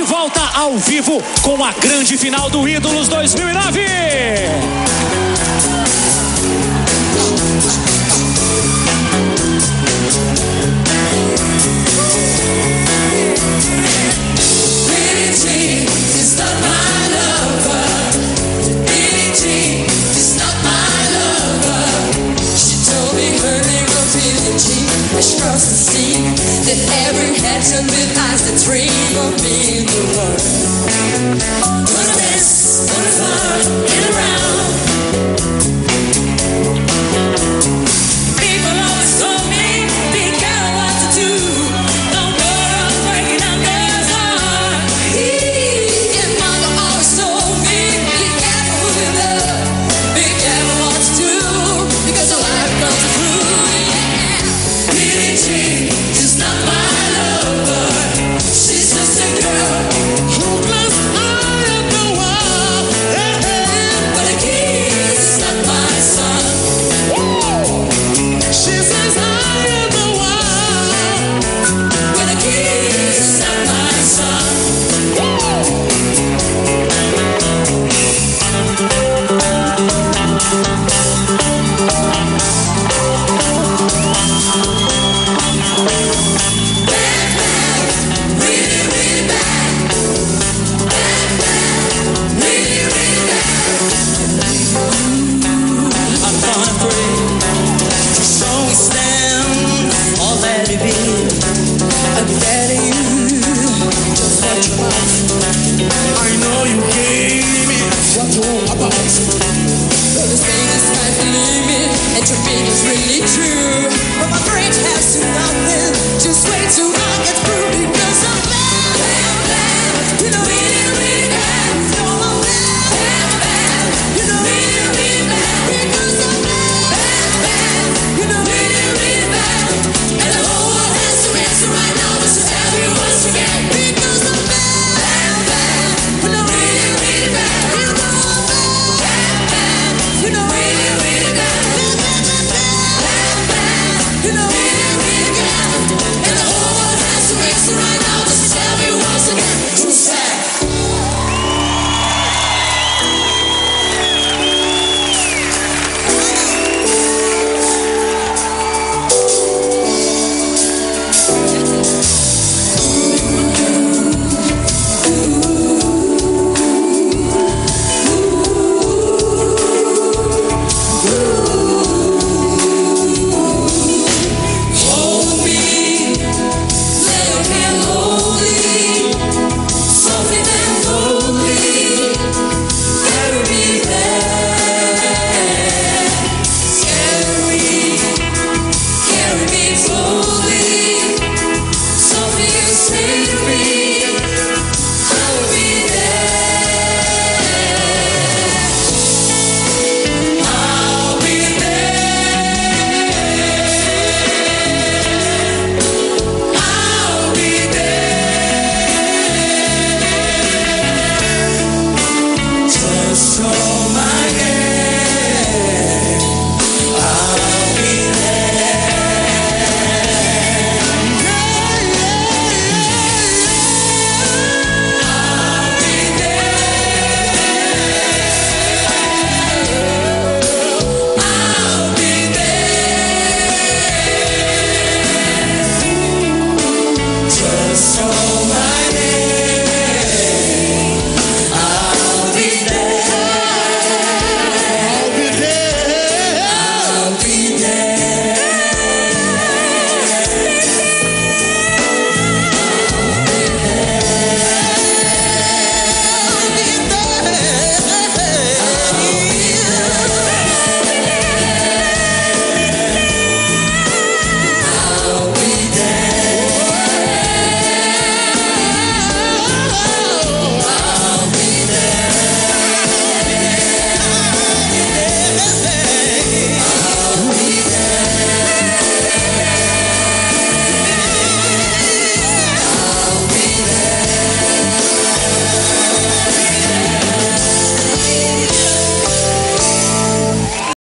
de volta ao vivo com a grande final do Ídolos 2009. Catching me past the dream of being the one. Wanna dance, wanna fun, your about. Well, this thing is life we live and your being is really true. But my brain has to nothing, just wait till I get through because